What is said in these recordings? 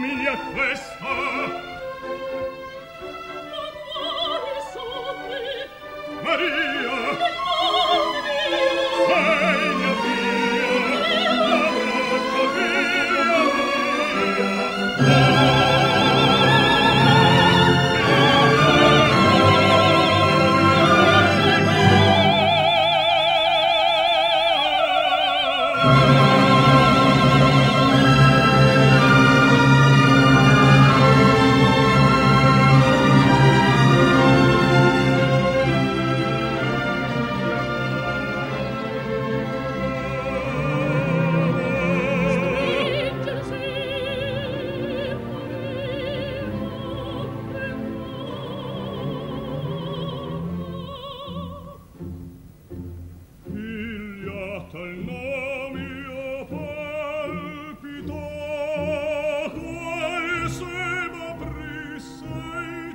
l'effigie non somiglia a questa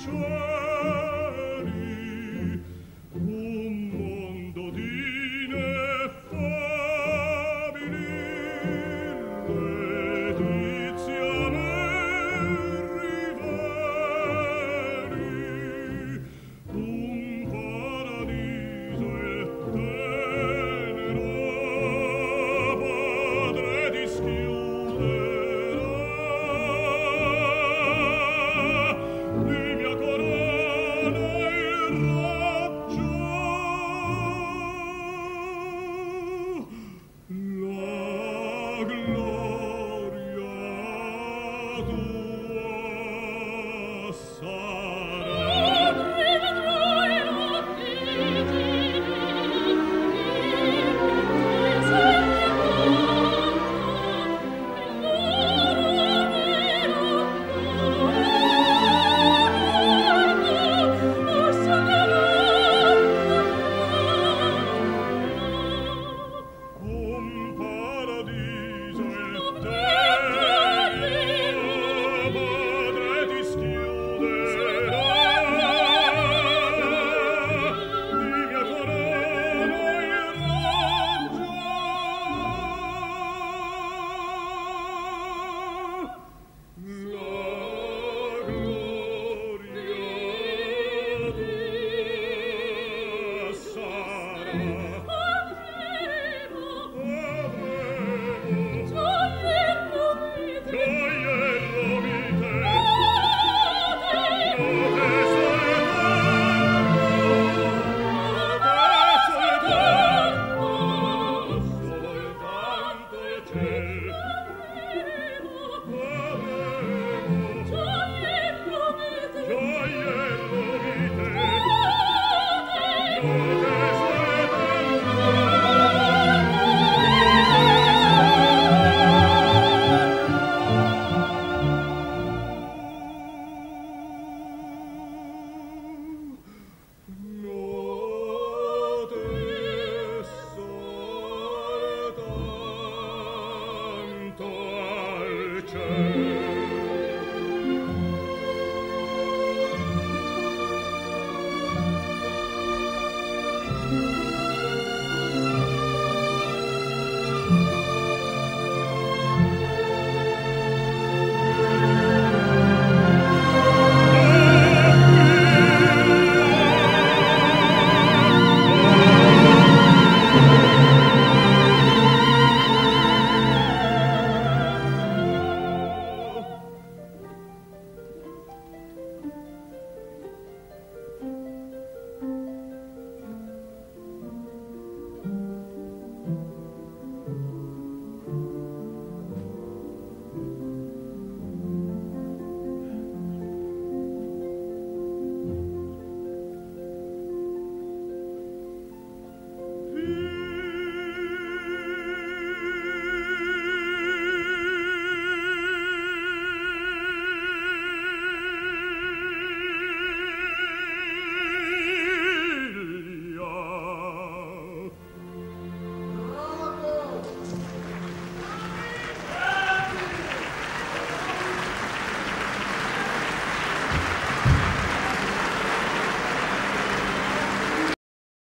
joy.